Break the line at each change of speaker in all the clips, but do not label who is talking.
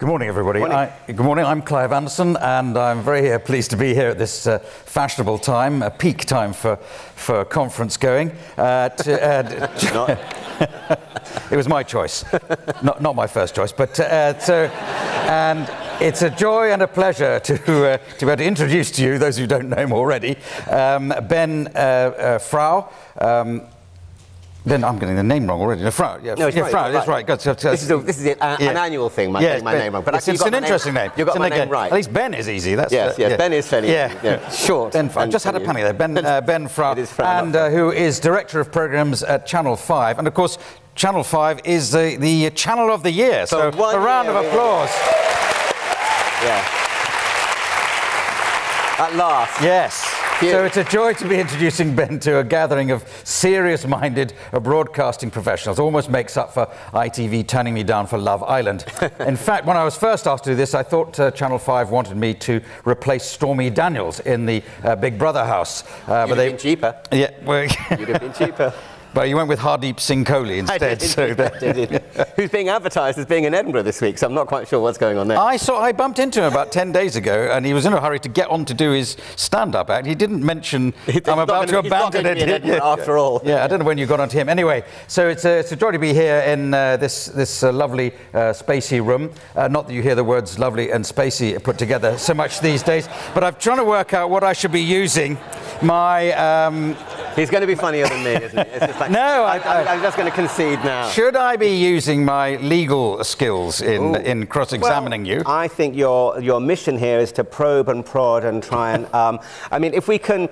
Good morning, everybody.
Morning.
I, good morning. I'm Clive Anderson, and I'm very uh, pleased to be here at this uh, fashionable time, a peak time for, for conference going. Uh, to, uh, it was my choice, not, not my first choice, but uh, so, and it's a joy and a pleasure to, uh, to be able to introduce to you, those who don't know him already, um, Ben uh, uh, Frow. Um, then I'm getting the name wrong already. No, Frow. Yeah,
No, it's
yeah,
right.
That's
right.
right. Good. So- so-
This is, a, this is a,
Yeah.
an annual thing, my, getting my name wrong. But
it's, it's an interesting name.
You got
It's
my name right.
At least Ben is easy. That's
Yes,
uh,
yes,
yeah.
Ben is fairly
yeah.
easy, yeah. Short
Ben, I
and
just had a panic there. Ben, uh, ben Frow,
It is Frow, not
and uh, who is director of programs at Channel Five, and of course, Channel Five is the, the channel of the year. So,
one
a round
year,
of applause.
Yeah. At last.
Yes. So it's a joy to be introducing Ben to a gathering of serious-minded uh, broadcasting professionals. Almost makes up for ITV turning me down for Love Island. in fact, when I was first asked to do this, I thought uh, Channel 5 wanted me to replace Stormy Daniels in the uh, Big Brother house. Uh,
You'd have been cheaper.
Yeah, well,
You'd have been cheaper.
But you went with Hardeep Singh Kohli instead. so
I
that-
did. Who's being advertised as being in Edinburgh this week, so I'm not quite sure what's going on there.
I saw. I bumped into him about ten days ago, and he was in a hurry to get on to do his stand-up act. He didn't mention
He's
I'm about to
gonna-
abandon it.
in Edinburgh after all.
Yeah, I don't know when you got onto him. Anyway, so it's a, it's a joy to be here in uh, this this uh, lovely uh, spacey room. Uh, not that you hear the words "lovely" and "spacey" put together so much these days, but I'm trying to work out what I should be using. My um,
He's going to be funnier than me, isn't he? It's just like,
No, I-
I, am just going to concede now.
should I be using my legal skills in in cross-examining
Well,
you?
I think your your mission here is to probe and prod and try and. Um, I mean, if we can.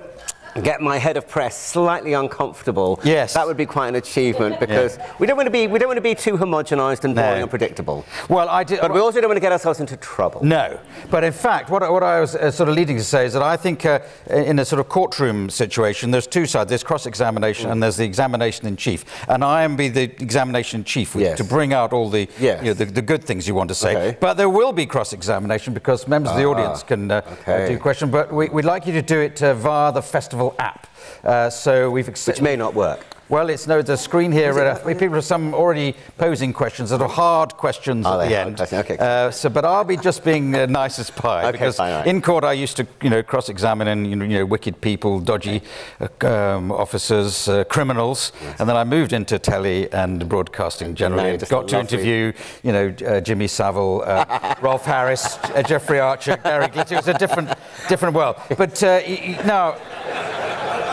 Get my head of press slightly uncomfortable.
Yes.
that would be quite an achievement because we don't want to be we don't want to be too homogenised and boring
No.
and predictable.
Well, I did.
But we also don't want to get ourselves into trouble.
No, but in fact, what, I- what I was uh, sort of leading to say is that I think uh, in a sort of courtroom situation, there's two sides. There's cross-examination and there's the examination in chief. And I am be the examination in chief
Yes.
to bring out all the,
Yes.
you know, the, the good things you want to say.
Okay.
But there will be cross-examination because members of the audience can uh,
okay.
do question. But we, we'd like you to do it uh, via the festival app. Uh, so we've
Which may not work.
Well, it's no, the screen here.
it
Uh, people are some already posing questions that are hard questions
Are
at
they
the
hard
end.
Okay.
Uh, so, but I'll be just being uh, nice as pie
Okay,
because
fine, all right.
in court I used to, you know, cross-examine and you know, you know wicked people, dodgy uh, um, officers, uh, criminals, and then I moved into telly and broadcasting generally.
now
and got to interview, you know, uh, Jimmy Savile, uh, Rolf Harris, uh, Jeffrey Archer, Gary Glitter. It was a different, different world. But uh, y- y- now.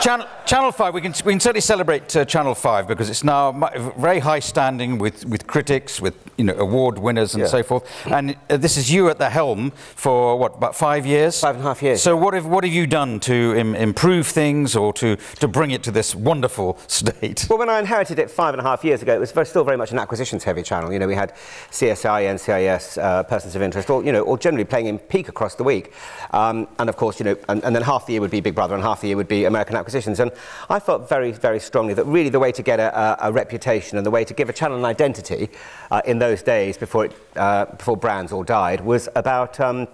Channel, Channel 5, we can, we can certainly celebrate uh, Channel 5 because it's now very high standing with, with critics, with you know, award winners and
Yeah.
so forth. And uh, this is you at the helm for what, about five years?
Five and a half years.
So what have, what have you done to Im- improve things or to, to bring it to this wonderful state?
Well, when I inherited it five and a half years ago, it was very, still very much an acquisitions-heavy channel. You know, we had CSI, NCIS, uh, persons of interest, all you know, all generally playing in peak across the week. Um, and of course, you know, and, and then half the year would be Big Brother, and half the year would be American acquisitions. And I felt very, very strongly that really the way to get a, a, a reputation and the way to give a channel an identity uh, in those days before it, uh, before brands all died was about. Um,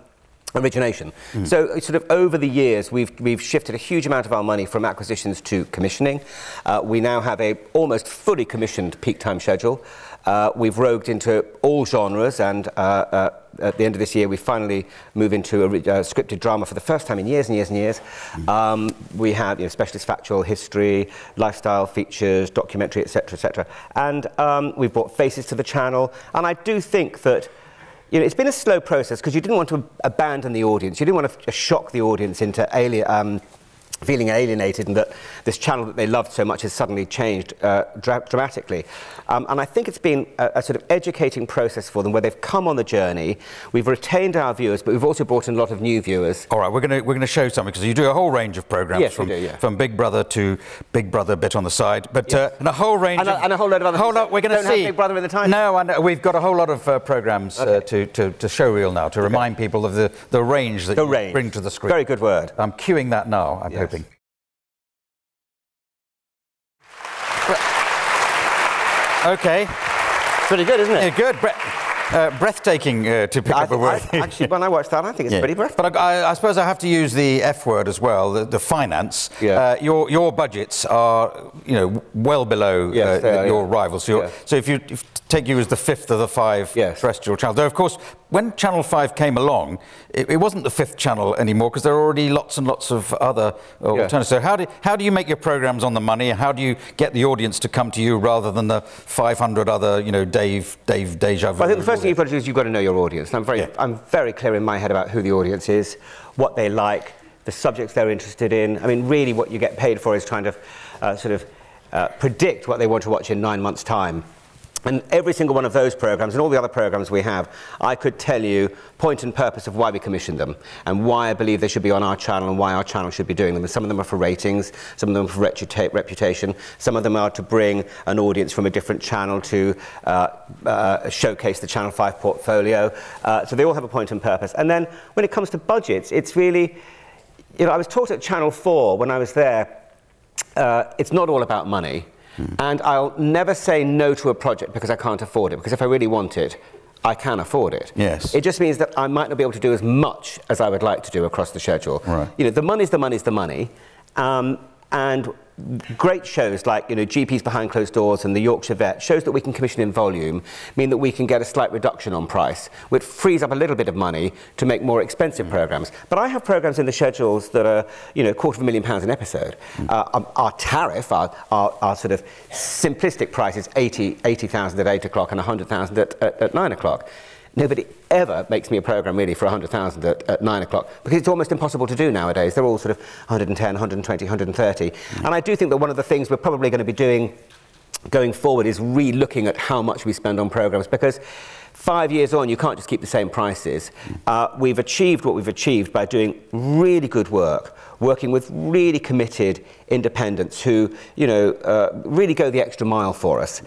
origination. So uh, sort of over the years, we've, we've shifted a huge amount of our money from acquisitions to commissioning. Uh, we now have a almost fully commissioned peak time schedule. Uh, we've rogued into all genres and uh, uh, at the end of this year we finally move into a uh, scripted drama for the first time in years and years and years. Um, we have you know, specialist factual history, lifestyle features, documentary, etc., etc. And um, we've brought faces to the channel. And I do think that you know, it's been a slow process because you didn't want to abandon the audience. You didn't want to shock the audience into alien, um, feeling alienated and that this channel that they loved so much has suddenly changed uh, dra- dramatically. Um, and I think it's been a, a sort of educating process for them where they've come on the journey. We've retained our viewers, but we've also brought in a lot of new viewers.
All right, we're going to we're going to show something because you do a whole range of programs
Yes,
from
do, yeah.
from Big Brother to Big Brother bit on the side, but uh, and a whole range
And a-
of,
and a whole load of other
whole lot we're going to see
Big Brother in the title.
No, and we've got a whole lot of uh, programs uh, to, to to show reel now to remind people of the the range that
The
you
range.
bring to the screen.
Very good word.
I'm queuing that now. I'm
Yes.
hoping. Okay,
Pretty good, isn't it?
yeah, good. Brett, Uh, breathtaking, uh, to pick
I
up a word.
I, actually, when I watched that, I think it's
Yeah.
pretty breathtaking.
But I, I suppose I have to use the F word as well, the, the finance.
Yeah.
Uh, your, your budgets are, you know, well below
Yes,
uh,
are,
your
yeah.
rivals. So,
Yeah.
so if you if take you as the fifth of the five
Yes.
terrestrial channels, though of course, when Channel 5 came along, it, it wasn't the fifth channel anymore because there are already lots and lots of other alternatives. So how do, how do you make your programs on the money? How do you get the audience to come to you rather than the 500 other, you know, Dave, Dave, Deja Vu?
Well, I think the first thing you've got to do is you've got to know your audience. I'm very,
Yeah.
I'm very clear in my head about who the audience is, what they like, the subjects they're interested in. I mean, really, what you get paid for is trying to uh, sort of uh, predict what they want to watch in nine months' time. And every single one of those programs and all the other programs we have, I could tell you point and purpose of why we commissioned them and why I believe they should be on our channel and why our channel should be doing them. And some of them are for ratings, some of them are for reputa- reputation, some of them are to bring an audience from a different channel to uh, uh, showcase the Channel 5 portfolio. Uh, so they all have a point and purpose. And then when it comes to budgets, it's really, you know, I was taught at Channel 4 when I was there, uh, it's not all about money. And I'll never say no to a project because I can't afford it. Because if I really want it, I can afford it.
Yes.
It just means that I might not be able to do as much as I would like to do across the schedule.
Right.
You know, the money's the money's the money. Um, and great shows like you know GPs behind closed doors and the Yorkshire Vet shows that we can commission in volume mean that we can get a slight reduction on price, which frees up a little bit of money to make more expensive programs. But I have programs in the schedules that are you know a quarter of a million pounds an episode. Uh, um, our tariff, our, our, our sort of simplistic price is 80 80,000 at 8 o'clock and 100,000 at, at, at 9 o'clock. Nobody ever makes me a program really for 100,000 at, at 9 o'clock because it's almost impossible to do nowadays. They're all sort of 110, 120, 130. And I do think that one of the things we're probably going to be doing going forward is re-looking at how much we spend on programs because five years on you can't just keep the same prices. Uh, we've achieved what we've achieved by doing really good work working with really committed independents who you know uh, really go the extra mile for us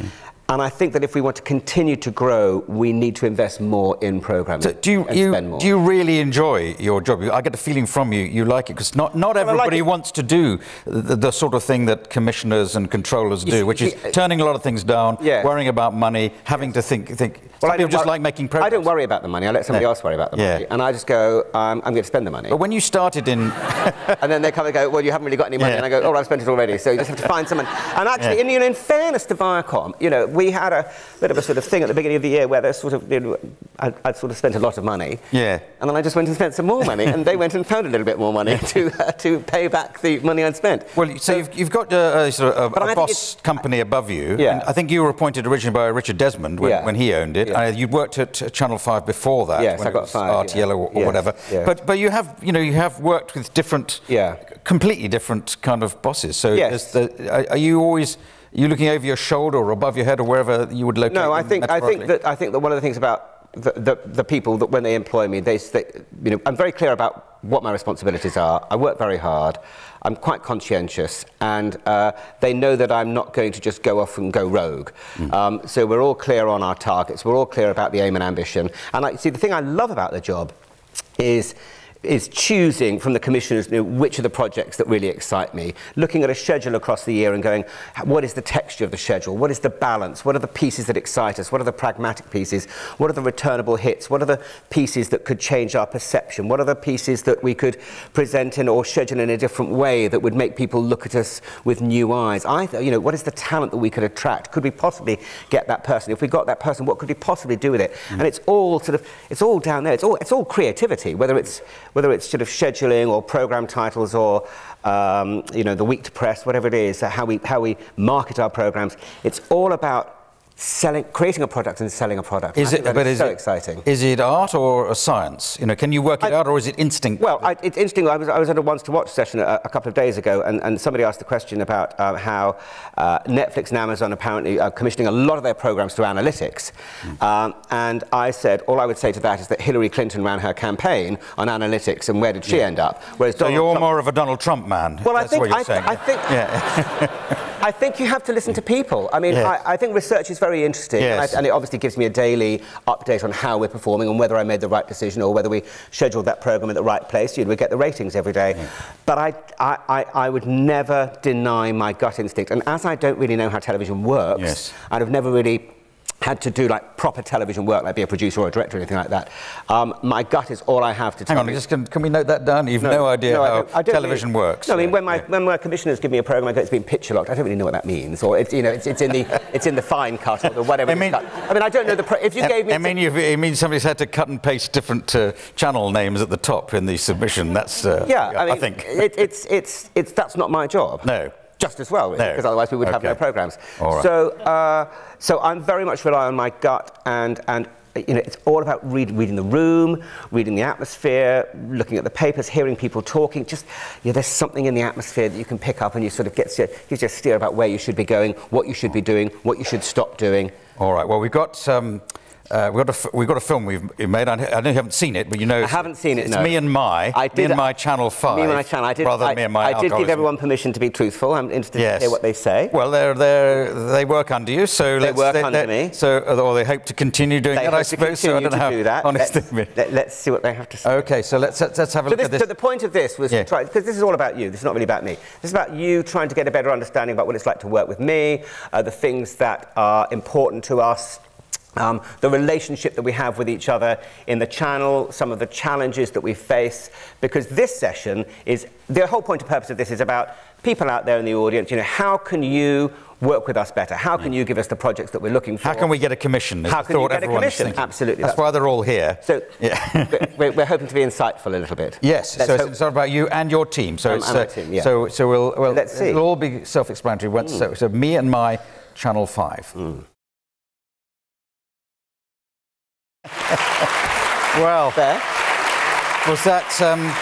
and I think that if we want to continue to grow, we need to invest more in programming
So do you,
and
you
spend more.
do you really enjoy your job? I get the feeling from you you like it because not, not
like
everybody
it.
wants to do the, the sort of thing that commissioners and controllers do,
see-
which is
uh,
turning a lot of things down,
Yeah.
worrying about money, having to think think. Some
I
people just like making progress.
I don't worry about the money. I let somebody
Yeah.
else worry about the
Yeah.
money. And I just go, um, I'm going to spend the money.
But when you started in,
and then they come and go, well, you haven't really got any money.
Yeah.
And I go, oh, I've spent it already. So you just have to find someone. And actually, in, you know, in fairness to Viacom, you know, we had a bit of a sort of thing at the beginning of the year where sort of, you know, I'd, I'd sort of spent a lot of money.
Yeah.
And then I just went and spent some more money. and they went and found a little bit more money to, uh, to pay back the money I'd spent.
well, so you've, you've got a, a sort of a,
I
a boss company above you.
Yeah.
And I think you were appointed originally by Richard Desmond when,
Yeah.
when he owned it.
Yeah.
Uh, you'd worked at uh, Channel Five before that.
Yes,
when
I got
RTL
yeah.
or, or
Yes,
whatever.
yeah.
But but you have you know you have worked with different
Yeah.
completely different kind of bosses. So
Yes.
the, are, are you always you looking over your shoulder or above your head or wherever you would locate?
No, I think I think that I think that one of the things about the, the, the people that when they employ me, they, they you know I'm very clear about what my responsibilities are. I work very hard. I'm quite conscientious, and uh, they know that I'm not going to just go off and go rogue. Um, so we're all clear on our targets. We're all clear about the aim and ambition. And I see the thing I love about the job is is choosing from the commissioners you know, which are the projects that really excite me, looking at a schedule across the year and going, what is the texture of the schedule? What is the balance? What are the pieces that excite us? What are the pragmatic pieces? What are the returnable hits? What are the pieces that could change our perception? What are the pieces that we could present in or schedule in a different way that would make people look at us with new eyes? I, you know, what is the talent that we could attract? Could we possibly get that person? If we got that person, what could we possibly do with it? Mm. And it's all sort of, it's all down there. It's all, it's all creativity, whether it's, whether it's sort of scheduling or program titles or, um, you know, the week to press, whatever it is, how we, how we market our programs. It's all about selling, creating a product and selling a product.
Is it? But
is so
it
exciting.
Is it art or a science? You know, can you work it
I-
out or is it instinct?
Well, I, it's interesting. I was, I was at a once to watch session a, a couple of days ago, and, and somebody asked the question about um, how uh, Netflix and Amazon apparently are commissioning a lot of their programs through analytics.
Hmm.
Um, and I said, all I would say to that is that Hillary Clinton ran her campaign on analytics, and where did she end up? Whereas
so
Donald
you're
Trump-
more of a Donald Trump man.
Well, I think
what you're
I,
saying.
I think
yeah.
I think you have to listen to people. I mean,
Yes.
I, I think research is very interesting, and, I, and it obviously gives me a daily update on how we're performing and whether I made the right decision or whether we scheduled that program at the right place. You'd we get the ratings every day. But I, I, I, I would never deny my gut instinct, and as I don't really know how television works,
Yes.
and I've never really had to do like proper television work, like be a producer or a director or anything like that. Um, my gut is all I have to
Hang
tell
on,
you.
just can, can we note that down? You've no, no idea no, how I don't, I television
really,
works.
No, I mean, when my, yeah. when my commissioners give me a programme, I go, it's been picture locked. I don't really know what that means. Or, it's, you know, it's, it's, in, the, it's in the fine cut or the whatever. I mean, I mean, I don't know the... Pro- if you gave me...
I mean, it means somebody's had to cut and paste different uh, channel names at the top in the submission. That's... Uh,
yeah, I, mean,
I think...
It, it's, it's, it's, that's not my job.
No
just as well, because
no.
otherwise we would
okay.
have no programs. So, uh, so I'm very much rely on my gut, and and you know, it's all about read, reading the room, reading the atmosphere, looking at the papers, hearing people talking. Just, you know, there's something in the atmosphere that you can pick up, and you sort of get to, you a steer about where you should be going, what you should be doing, what you should stop doing.
All right. Well, we've got. Um uh, we've, got a, we've got a film we've made. I, know you haven't seen it, but you know.
I haven't seen it.
It's
no.
me and my.
I did,
me and my Channel Five.
Me and my channel. I did.
Rather
I,
me and my.
I did give everyone permission to be truthful. I'm interested
yes.
to hear what they say.
Well, they're, they're, they work under you, so
they work
they,
under me.
So, or they hope to continue doing
they
that.
I
suppose.
So
I don't
know
how
do that.
honest
let's, let, us see what they have to say.
Okay, so let's let's, let's have a
so
look
this,
at this.
So the point of this was
yeah.
to try because this is all about you. This is not really about me. This is about you trying to get a better understanding about what it's like to work with me, uh, the things that are important to us um, the relationship that we have with each other in the channel, some of the challenges that we face, because this session is the whole point and purpose of this is about people out there in the audience. You know, how can you work with us better? How can you give us the projects that we're looking for?
How can we get a commission?
How can you get a commission? Absolutely.
That's, that's, why they're all here.
So yeah. we're, we're, hoping to be insightful a little bit.
Yes. Let's so it's all about you and your team. So
um,
it's uh,
team, yeah.
so so we'll, well
let's see.
It'll all be self-explanatory. Mm. So, so me and my Channel Five.
Mm.
well,
Fair.
was that um,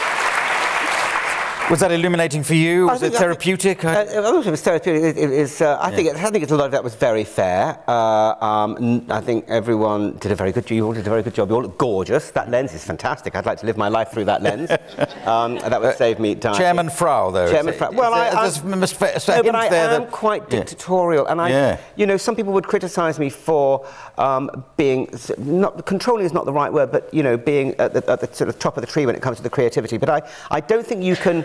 was that illuminating for you? Was it therapeutic?
Uh, it was therapeutic. It, it is, uh, I, yeah. think it, I think it's a lot of that was very fair. Uh, um, I think everyone did a very good job. You all did a very good job. You all look gorgeous. That lens is fantastic. I'd like to live my life through that lens. um, that would uh, save me time.
Chairman Frow, though.
Chairman Frow. Well, I, I, no, but I am that, quite dictatorial, yeah. and I, yeah. you know, some people would criticise me for um, being not controlling is not the right word, but you know, being at the, at the sort of top of the tree when it comes to the creativity. But I, I don't think you can.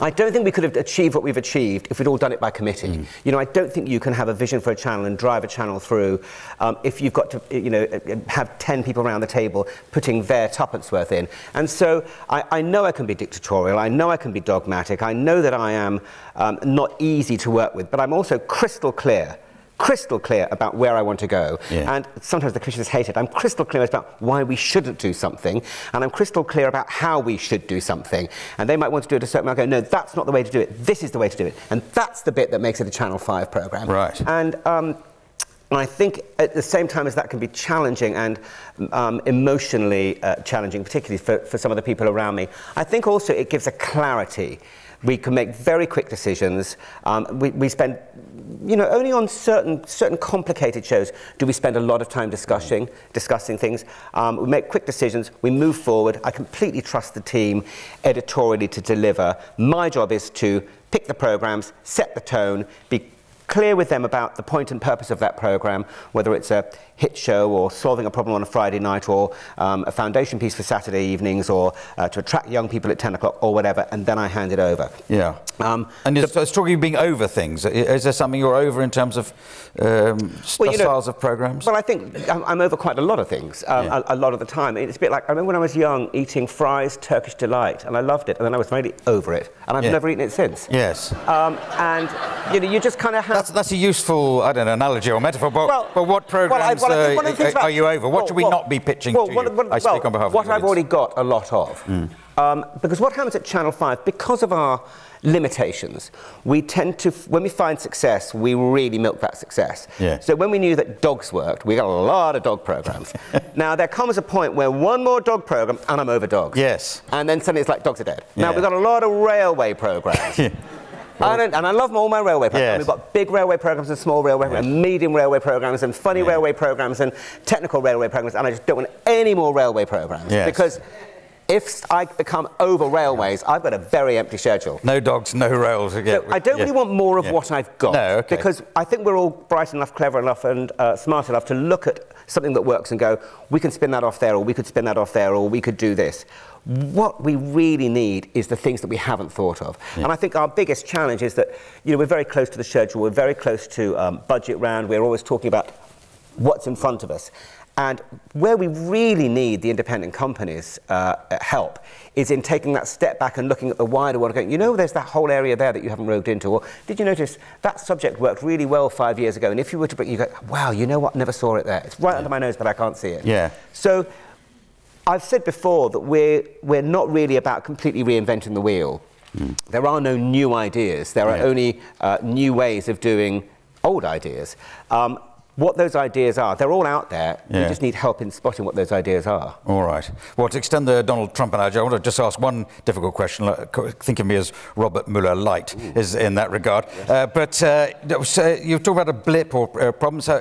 I don't think we could have achieved what we've achieved if we'd all done it by committee. Mm. You know, I don't think you can have a vision for a channel and drive a channel through um, if you've got to, you know, have 10 people around the table putting their tuppence worth in. And so I, I know I can be dictatorial, I know I can be dogmatic, I know that I am um, not easy to work with, but I'm also crystal clear crystal clear about where I want to go.
Yeah.
And sometimes the Christians hate it. I'm crystal clear about why we shouldn't do something, and I'm crystal clear about how we should do something. And they might want to do it a certain way. I go, no, that's not the way to do it. This is the way to do it. And that's the bit that makes it a Channel 5 program.
Right.
And um, and I think at the same time as that can be challenging and um, emotionally uh, challenging, particularly for, for some of the people around me, I think also it gives a clarity we can make very quick decisions. Um, we, we spend, you know, only on certain, certain complicated shows do we spend a lot of time discussing, discussing things. Um, we make quick decisions, we move forward. I completely trust the team editorially to deliver. My job is to pick the programs, set the tone, be clear with them about the point and purpose of that program, whether it's a hit show or solving a problem on a Friday night or um, a foundation piece for Saturday evenings or uh, to attract young people at 10 o'clock or whatever, and then I hand it over.
Yeah. Um, and it's, it's talking being over things. Is there something you're over in terms of um, well, you know, styles of programs?
Well, I think I'm, I'm, over quite a lot of things um, yeah. a, a, lot of the time. It's a bit like I remember when I was young eating Fry's, Turkish Delight, and I loved it, and then I was really over it, and I've yeah. never eaten it since.
Yes.
Um, and you know, you just kind of.
That's, that's, a useful, I don't know, analogy or metaphor. But, well, but what programs well, I, well, uh, are, are, you over? What well, should we not be pitching to you? I speak on behalf
what I've already got a lot of.
Mm.
Um, because what happens at Channel 5, because of our limitations, we tend to, when we find success, we really milk that success.
Yeah.
So when we knew that dogs worked, we got a lot of dog programs. now, there comes a point where one more dog program, and I'm over dogs.
Yes.
And then suddenly it's like dogs are dead. Yeah. Now, we've got a lot of railway programs. Well, and, and, I love all my railway programs. Yes. We've got big railway programs and small railway programs, and medium railway programs, and funny yeah. railway programs, and technical railway programs, and I just don't want any more railway programs.
Yes.
Because if I become over railways, I've got a very empty schedule.
No dogs, no rails again.
So I don't yeah. really want more of
yeah.
what I've got.
No, okay.
Because I think we're all bright enough, clever enough, and uh, smart enough to look at something that works and go, we can spin that off there, or we could spin that off there, or we could do this. What we really need is the things that we haven't thought of. Yeah. And I think our biggest challenge is that, you know, we're very close to the schedule, we're very close to um, budget round, we're always talking about what's in front of us. And where we really need the independent companies' uh, help is in taking that step back and looking at the wider world, going, you know, there's that whole area there that you haven't roved into. Or did you notice that subject worked really well five years ago? And if you were to bring, you go, wow, you know what? Never saw it there. It's right yeah. under my nose, but I can't see it.
Yeah.
So I've said before that we're, we're not really about completely reinventing the wheel. Mm. There are no new ideas. There are only uh, new ways of doing old ideas. Um, what those ideas are. They're all out there. Yeah. We just need help in spotting what those ideas are.
All right. Well, to extend the Donald Trump analogy, I want to just ask one difficult question. Think of me as Robert Mueller light Ooh. is in that regard. Yes. Uh, but uh, so you talk about a blip or uh, problems. Uh,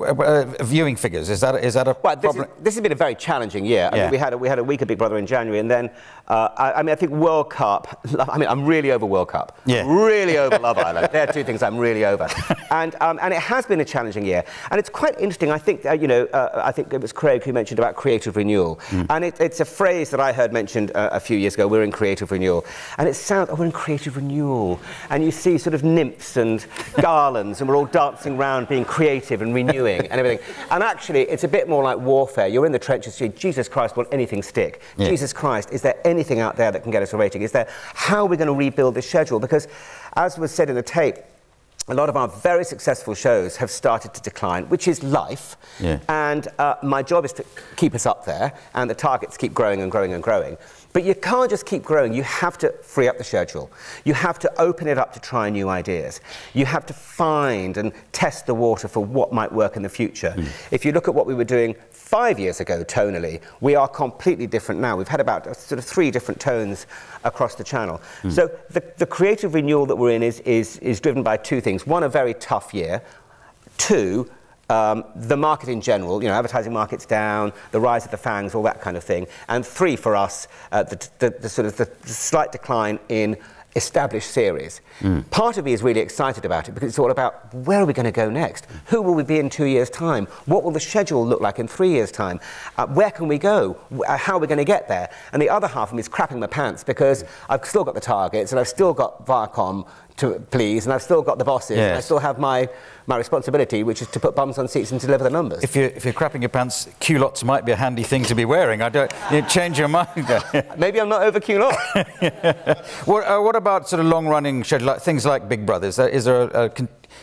uh, uh, viewing figures is that is that a
well, this problem? Is, this has been a very challenging year. I yeah. mean, we had a, we had a week of Big Brother in January, and then I, I, mean, I think World Cup. I mean, I'm really over World Cup.
Yeah.
Really over Love Island. They're two things I'm really over. and um, and it has been a challenging year, and it's quite interesting. I think, uh, you know, uh, I think it was Craig who mentioned about creative renewal. Mm. And it, it's a phrase that I heard mentioned uh, a few years ago, we're in creative renewal. And it sounds, oh, we're in creative renewal. And you see sort of nymphs and garlands, and we're all dancing around being creative and renewing and everything. And actually, it's a bit more like warfare. You're in the trenches, saying, Jesus Christ, will anything stick? Yeah. Jesus Christ, is there anything out there that can get us a rating? Is there, how are we going to rebuild this schedule? Because, as was said in the tape, a lot of our very successful shows have started to decline, which is life. Yeah. And uh, my job is to keep us up there, and the targets keep growing and growing and growing. But you can't just keep growing. You have to free up the schedule. You have to open it up to try new ideas. You have to find and test the water for what might work in the future. Mm. If you look at what we were doing five years ago tonally, we are completely different now. We've had about uh, sort of three different tones across the channel. Mm. So the, the creative renewal that we're in is, is, is driven by two things. One, a very tough year. Two, um, the market in general, you know, advertising market's down, the rise of the FANGs, all that kind of thing. And three, for us, uh, the, the, the, sort of the slight decline in established series. Mm. Part of me is really excited about it because it's all about where are we going to go next? Who will we be in two years' time? What will the schedule look like in three years' time? Uh, where can we go? Uh, how are we going to get there? And the other half of me is crapping my pants because I've still got the targets and I've still got Viacom to please, and I've still got the bosses, yes. and I still have my, my responsibility, which is to put bums on seats and deliver the numbers.
If you're, if you're crapping your pants, culottes might be a handy thing to be wearing. I don't, you change your mind.
Maybe I'm not over culotte.
what, uh, what about sort of long-running schedule, like things like Big Brother? Is there a, a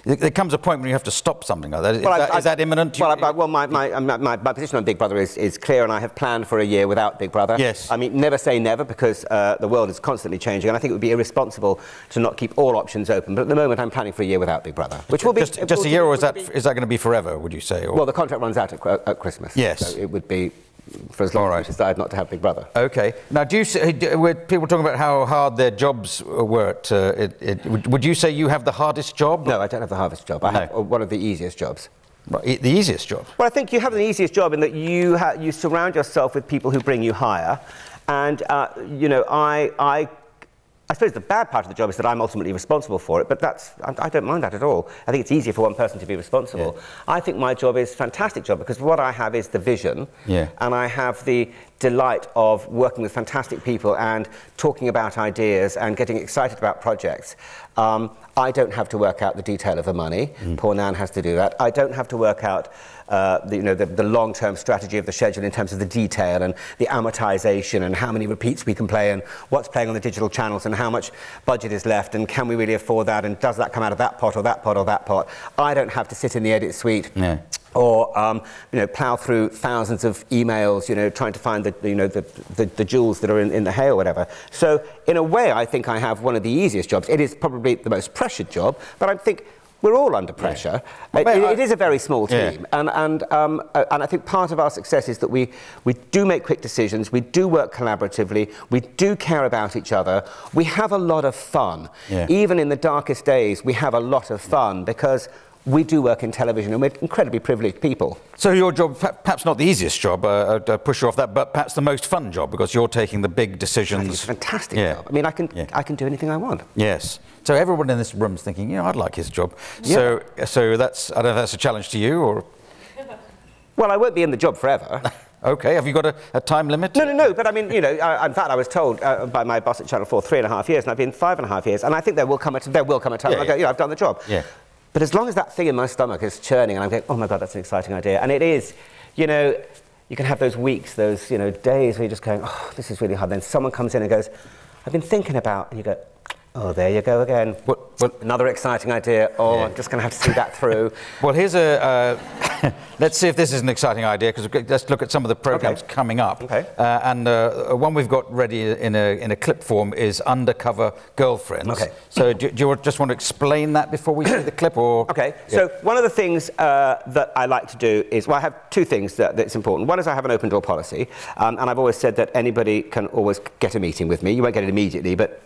there comes a point when you have to stop something like that. Is, well, that, I, is that imminent?
Well, I, well my, my, my, my, position on Big Brother is, is clear, and I have planned for a year without Big Brother.
Yes.
I mean, never say never, because uh, the world is constantly changing, and I think it would be irresponsible to not keep all options open. But at the moment, I'm planning for a year without Big Brother, which will be
just, just a year, or is that, is that going to be forever? Would you say? Or?
Well, the contract runs out at, at Christmas.
Yes.
So it would be for as long right. as we decide not to have Big Brother.
Okay. Now, do you see, were people talking about how hard their jobs were? At, uh, it, it, would you say you have the hardest job?
No, I don't have the hardest job. I no. have one of the easiest jobs.
Right, the easiest job?
Well, I think you have the easiest job in that you, you surround yourself with people who bring you higher. And, uh, you know, I, I I suppose the bad part of the job is that I'm ultimately responsible for it, but that's, I, I don't mind that at all. I think it's easier for one person to be responsible. Yeah. I think my job is a fantastic job because what I have is the vision,
yeah.
and I have the delight of working with fantastic people and talking about ideas and getting excited about projects. Um, I don't have to work out the detail of the money. Mm. Poor Nan has to do that. I don't have to work out uh, the, you know, the, the long-term strategy of the schedule in terms of the detail and the amortization and how many repeats we can play and what's playing on the digital channels and how much budget is left and can we really afford that and does that come out of that pot or that pot or that pot. I don't have to sit in the edit suite.
No
or um, you know, plough through thousands of emails, you know, trying to find the, you know, the, the, the jewels that are in, in, the hay or whatever. So in a way, I think I have one of the easiest jobs. It is probably the most pressured job, but I think we're all under pressure. Yeah. It, it is a very small team, yeah. and and um, uh, and I think part of our success is that we we do make quick decisions, we do work collaboratively, we do care about each other, we have a lot of fun. Yeah. Even in the darkest days, we have a lot of fun because we do work in television and we're incredibly privileged people.
So your job, perhaps not the easiest job, uh, uh, push you off that, but perhaps the most fun job because you're taking the big decisions.
it's a fantastic yeah. job. I mean, I can, yeah. I can do anything I want.
Yes. So everyone in this room is thinking, yeah, I'd like his job. Yeah. So, so that's, I don't know if that's a challenge to you or...
Well, I won't be in the job forever.
Okay, have you got a, a, time limit?
No, no, no, but I mean, you know, I, in fact, I was told uh, by my boss at Channel 4 three and a half years, and I've been five and a half years, and I think there will come a, there will come a time yeah, I go, you know, I've done the job.
Yeah.
But as long as that thing in my stomach is churning and I'm going, oh my God, that's an exciting idea. And it is, you know, you can have those weeks, those, you know, days where you're just going, oh, this is really hard. Then someone comes in and goes, I've been thinking about, and you go, Oh, there you go again. What, what, Another exciting idea. Oh, yeah. I'm just going to have to see that through.
well, here's a. Uh, let's see if this is an exciting idea because let's look at some of the programs okay. coming up.
Okay.
Uh, and uh, one we've got ready in a, in a clip form is Undercover Girlfriends.
Okay.
So do, do you just want to explain that before we see the clip, or?
Okay. Yeah. So one of the things uh, that I like to do is, well, I have two things that, that's important. One is I have an open door policy, um, and I've always said that anybody can always get a meeting with me. You won't get it immediately, but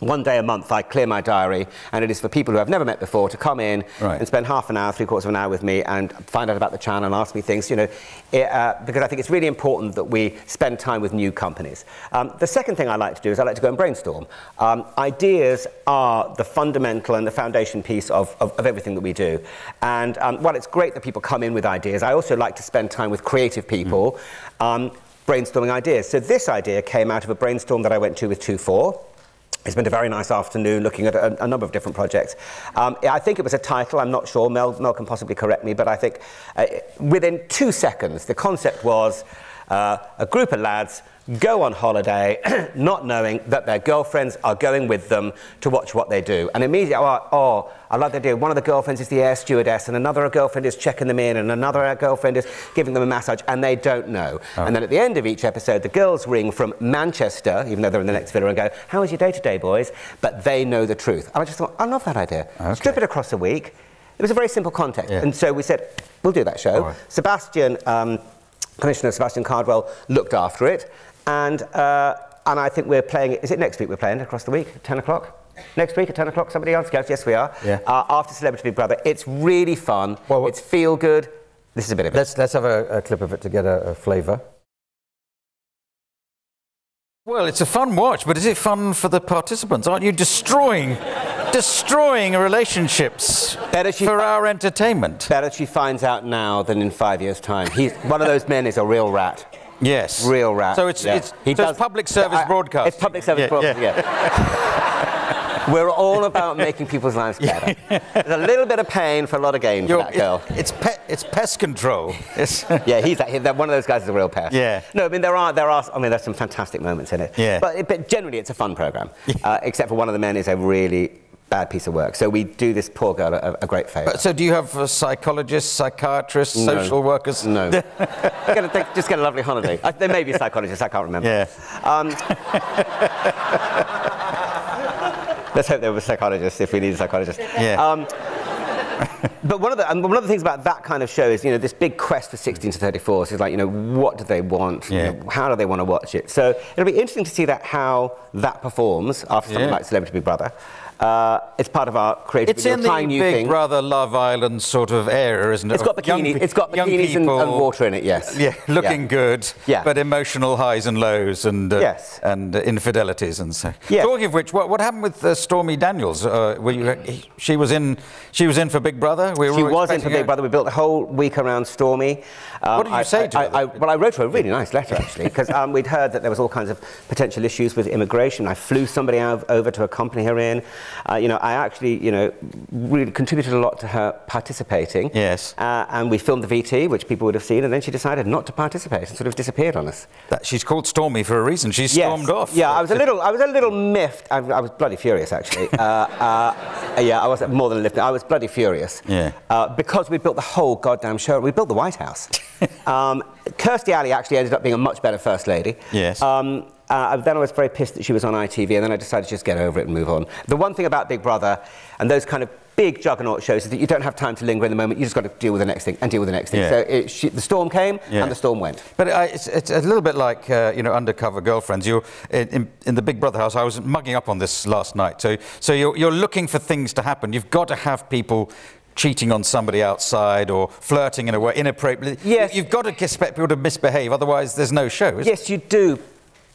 one day a month I clear my diary and it is for people who I've never met before to come in right. and spend half an hour, three quarters of an hour with me and find out about the channel and ask me things, you know, it, uh, because I think it's really important that we spend time with new companies. Um, the second thing I like to do is I like to go and brainstorm. Um, ideas are the fundamental and the foundation piece of, of, of everything that we do. And um, while it's great that people come in with ideas, I also like to spend time with creative people mm. brainstorming ideas. So this idea came out of a brainstorm that I went to with Twofour. It's spent a very nice afternoon looking at a, a number of different projects. Um, I think it was a title, I'm not sure, Mel, Mel can possibly correct me, but I think uh, within two seconds, the concept was uh, a group of lads go on holiday not knowing that their girlfriends are going with them to watch what they do. And immediately, oh, oh, I love the idea. One of the girlfriends is the air stewardess, and another girlfriend is checking them in, and another girlfriend is giving them a massage, and they don't know. Oh. And then at the end of each episode, the girls ring from Manchester, even though they're in the next villa, and go, How was your day today, boys? But they know the truth. And I just thought, I love that idea. Okay. Strip it across a week. It was a very simple context. Yeah. And so we said, We'll do that show. Right. Sebastian. Um, Commissioner Sebastian Cardwell looked after it, and, uh, and I think we're playing is it next week we're playing across the week, 10 o'clock? Next week at 10 o'clock, somebody else goes. Yes, we are.
Yeah. Uh,
after Celebrity Big Brother. It's really fun. Well, it's feel good. This is a bit of it.
Let's, let's have a, a clip of it to get a, a flavour. Well, it's a fun watch, but is it fun for the participants? Aren't you destroying, destroying relationships better she for our entertainment?
Better she finds out now than in five years' time. He's, one of those men is a real rat.
Yes.
Real rat.
So it's, yeah. it's, he so does, it's public service uh, broadcast.
It's public service yeah, broadcast, yeah. yeah. We're all about making people's lives better. There's a little bit of pain for a lot of gain for that girl.
It, it's, pe it's pest control. It's
yeah, he's that, one of those guys is a real pest.
Yeah.
No, I mean there are there are I mean there's some fantastic moments in it.
Yeah.
But, but generally it's a fun program. Uh, except for one of the men is a really bad piece of work. So we do this poor girl a, a great favour.
So do you have uh, psychologists, psychiatrists, no. social workers?
No. just get a lovely holiday. I, there may be psychologists, I can't remember.
Yeah. Um,
let's hope there were psychologists if we need a psychologist.
Yeah. Um,
but one of the one of the things about that kind of show is you know this big quest for 16 to 34 is like you know what do they want
yeah.
You know, how do they want to watch it so it'll be interesting to see that how that performs after something yeah. like Celebrity Big Brother uh, it's part of our creative.
It's in the Big thing. Brother Love Island sort of era, isn't it?
It's got bikini. it's got bikinis people, and, and, water in it. Yes.
Yeah, looking yeah. good.
Yeah.
But emotional highs and lows and uh,
yes.
and uh, infidelities and so.
Yes.
Talking of which, what, what happened with uh, Stormy Daniels? Uh, you, she was in. She was in for Big Brother.
We she was in for Big Brother. We built a whole week around Stormy.
Um, what did you
I,
say to
I,
her?
I, well, I wrote her a really nice letter actually because um, we'd heard that there was all kinds of potential issues with immigration. I flew somebody out, over to accompany her in. Uh, you know, I actually, you know, really contributed a lot to her participating.
Yes.
Uh, and we filmed the VT, which people would have seen, and then she decided not to participate and sort of disappeared on us.
That, she's called Stormy for a reason. She stormed
yes.
off.
Yeah, I was a little, I was a little miffed. I, I was bloody furious, actually. uh, uh, yeah, I was more than a lift. I was bloody furious.
Yeah. Uh,
because we built the whole goddamn show. We built the White House. um, Kirstie Alley actually ended up being a much better first lady.
Yes. Um,
uh, then I was very pissed that she was on ITV, and then I decided to just get over it and move on. The one thing about Big Brother and those kind of big juggernaut shows is that you don't have time to linger in the moment. You just got to deal with the next thing and deal with the next thing.
Yeah.
So it, she, the storm came yeah. and the storm went.
But uh, it's, it's, a little bit like uh, you know undercover girlfriends. You in, in, the Big Brother house. I was mugging up on this last night. So so you're, you're looking for things to happen. You've got to have people cheating on somebody outside or flirting in a way inappropriately.
Yes.
You've got to expect people to misbehave, otherwise there's no show.
yes, you do.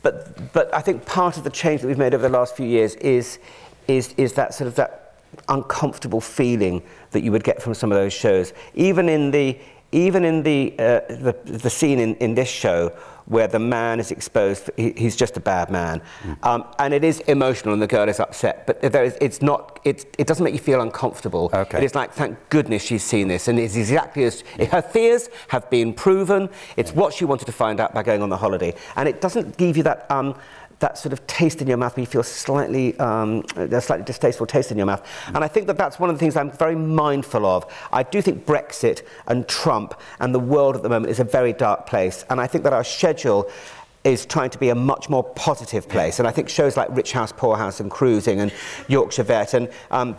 But, but I think part of the change that we've made over the last few years is, is, is that sort of that uncomfortable feeling that you would get from some of those shows. Even in the, even in the, uh, the, the, scene in, in this show where the man is exposed, he, he's just a bad man. Mm. Um, and it is emotional and the girl is upset, but there is, it's not, it's, it doesn't make you feel uncomfortable.
Okay.
It is like, thank goodness she's seen this. And it's exactly as, her fears have been proven. It's what she wanted to find out by going on the holiday. And it doesn't give you that, um, that sort of taste in your mouth where you feel slightly, um, a slightly distasteful taste in your mouth. Mm. And I think that that's one of the things I'm very mindful of. I do think Brexit and Trump and the world at the moment is a very dark place. And I think that our schedule is trying to be a much more positive place. And I think shows like Rich House, Poor House and Cruising and Yorkshire Vet and um,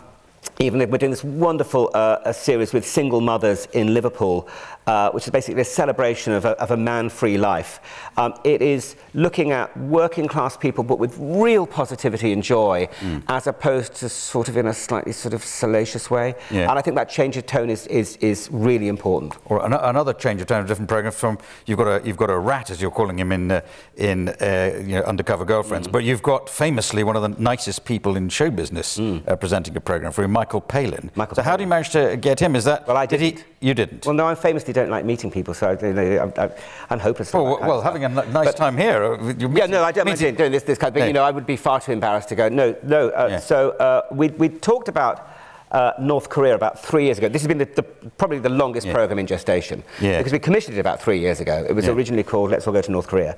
even if we're doing this wonderful uh, series with single mothers in Liverpool, uh, which is basically a celebration of a, of a man-free life. Um, it is looking at working class people, but with real positivity and joy, mm. as opposed to sort of in a slightly sort of salacious way. Yeah. And I think that change of tone is, is, is really important.
Or an another change of tone, a different program from you've got a you've got a rat, as you're calling him in uh, in uh, you know, Undercover Girlfriends, mm. but you've got famously one of the nicest people in show business mm. Uh, presenting a program for him, Michael Palin.
Michael
so
Palin.
how do you manage to get him? Is that
well, I didn't.
Did he, you didn't.
Well, no, I famously don't like meeting people, so I, am hopeless.
Well, well having a nice but, time here.
Uh, yeah, no, I don't mind doing this, this kind of thing. You know, I would be far too embarrassed to go. No, no. Uh, yeah. So uh, we we talked about. Uh, North Korea about three years ago. This has been the, the, probably the longest yeah. program in gestation
yeah.
because we commissioned it about three years ago. It was yeah. originally called Let's All Go to North Korea.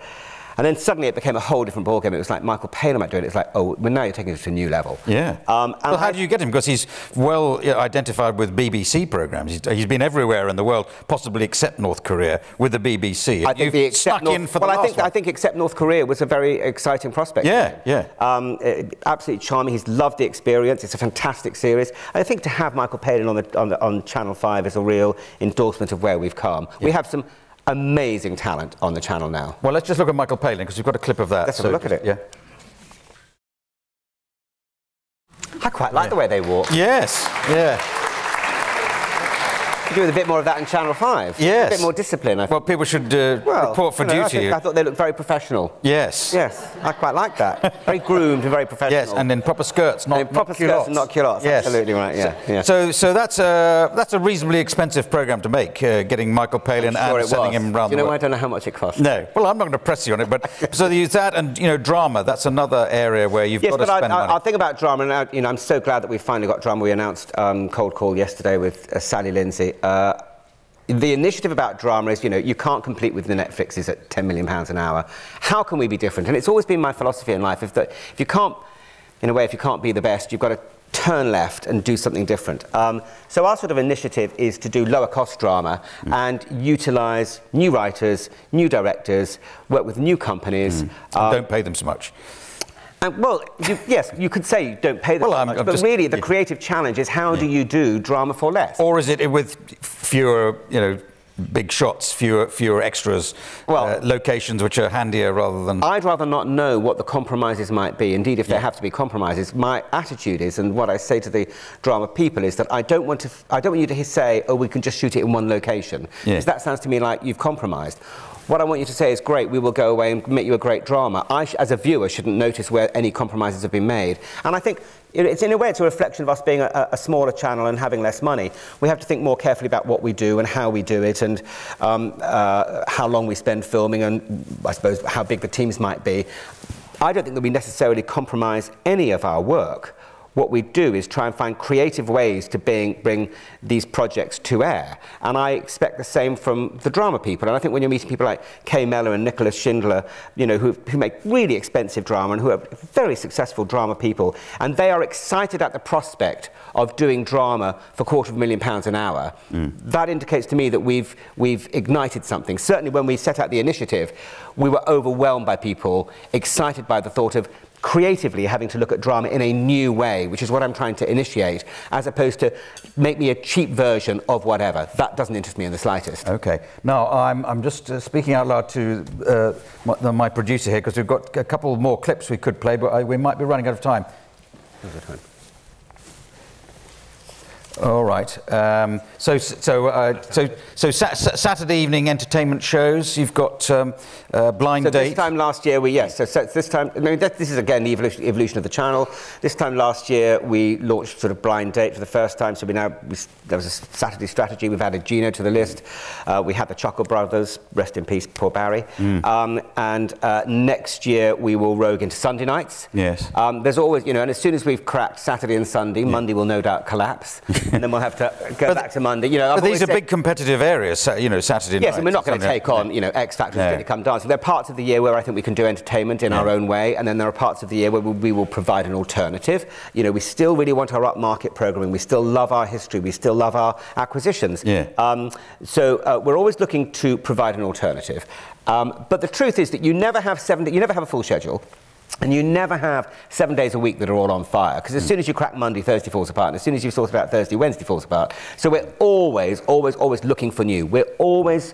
And then suddenly it became a whole different ballgame. It was like Michael Palin might do it. It's like, oh, well, now you're taking it to a new level.
Yeah. Um, well, how I, do you get him? Because he's well identified with BBC programs. He's, he's been everywhere in the world, possibly except North Korea, with the BBC.
I think the except North, in for well, I think. I think except North Korea was a very exciting prospect.
Yeah, yeah.
Um, absolutely charming. He's loved the experience. It's a fantastic series. I think to have Michael Palin on, the, on, the, on Channel 5 is a real endorsement of where we've come. Yeah. We have some amazing talent on the channel now.
Well, let's just look at Michael Palin because we've got a clip of that.
Let's so have a look at it.
Yeah.
I quite like yeah. the way they walk.
Yes, yeah
could do with a bit more of that in Channel 5.
Yes.
A bit more discipline, I
Well, people should uh, well, report for
you know,
duty.
I, I, thought they looked very professional.
Yes.
Yes, I quite like that. very groomed and very professional.
Yes, and in proper skirts, not,
proper
not
skirts
culottes.
and not culottes. Yes. Absolutely right, yeah.
So, yeah. so, so that's, a, that's a reasonably expensive programme to make, uh, getting Michael Palin
sure
and sending him around
you know, I don't know how much it costs.
No. Well, I'm not going to press you on it, but so use that and, you know, drama, that's another area where you've
yes,
got to spend
I,
money.
I'll think about drama, and I, you know, I'm so glad that we finally got drama. We announced um, Cold Call yesterday with uh, Sally Lindsay. Uh, the initiative about drama is, you know, you can't compete with the Netflixes at 10 million pounds an hour. How can we be different? And it's always been my philosophy in life. If, the, if you can't, in a way, if you can't be the best, you've got to turn left and do something different. Um, so our sort of initiative is to do lower cost drama mm. and utilise new writers, new directors, work with new companies.
Mm. Um, don't pay them so much.
And, well, you, yes, you could say you don't pay them well, much, I'm but just, really the creative challenge is how yeah. do you do drama for less?
Or is it with fewer, you know, big shots, fewer fewer extras, well, uh, locations which are handier rather than.
I'd rather not know what the compromises might be. Indeed, if yeah. there have to be compromises, my attitude is, and what I say to the drama people is that I don't want to. I don't want you to say, "Oh, we can just shoot it in one location," because yeah. that sounds to me like you've compromised. What I want you to say is, great, we will go away and make you a great drama. I, as a viewer, shouldn't notice where any compromises have been made. And I think it's in a way it's a reflection of us being a, a, smaller channel and having less money. We have to think more carefully about what we do and how we do it and um, uh, how long we spend filming and I suppose how big the teams might be. I don't think that we necessarily compromise any of our work what we do is try and find creative ways to bring, bring these projects to air. And I expect the same from the drama people. And I think when you're meeting people like Kay Mellor and Nicola Shindler, you know, who, who make really expensive drama and who are very successful drama people, and they are excited at the prospect of doing drama for a quarter of a million pounds an hour, mm. that indicates to me that we've, we've ignited something. Certainly when we set out the initiative, we were overwhelmed by people, excited by the thought of creatively having to look at drama in a new way, which is what I'm trying to initiate, as opposed to make me a cheap version of whatever. That doesn't interest me in the slightest.
Okay. Now, I'm, I'm just uh, speaking out loud to uh, my, my, producer here, because we've got a couple more clips we could play, but I, we might be running out of time. All right. Um, so, so, uh, so, so sa- Saturday evening entertainment shows. You've got um, uh, blind
so
date.
This time last year, we yes. So, so this time, I mean, that, this is again the evolution, evolution, of the channel. This time last year, we launched sort of blind date for the first time. So we now we, there was a Saturday strategy. We've added Gino to the list. Uh, we had the Chuckle Brothers. Rest in peace, poor Barry. Mm. Um, and uh, next year we will rogue into Sunday nights.
Yes.
Um, there's always, you know, and as soon as we've cracked Saturday and Sunday, yeah. Monday will no doubt collapse. and then we'll have to go but, back to Monday. You know,
but these are said, big competitive areas. You know, Saturday
night. Yes, and we're not going to take on you know X Factor no. to come dancing. There are parts of the year where I think we can do entertainment in our own way, and then there are parts of the year where we will provide an alternative. You know, we still really want our upmarket programming. We still love our history. We still love our acquisitions.
Yeah. Um,
so uh, we're always looking to provide an alternative. Um, but the truth is that you never have seven. You never have a full schedule. And you never have seven days a week that are all on fire. Because as mm. soon as you crack Monday, Thursday falls apart. And as soon as you've sorted out Thursday, Wednesday falls apart. So we're always, always, always looking for new. We're always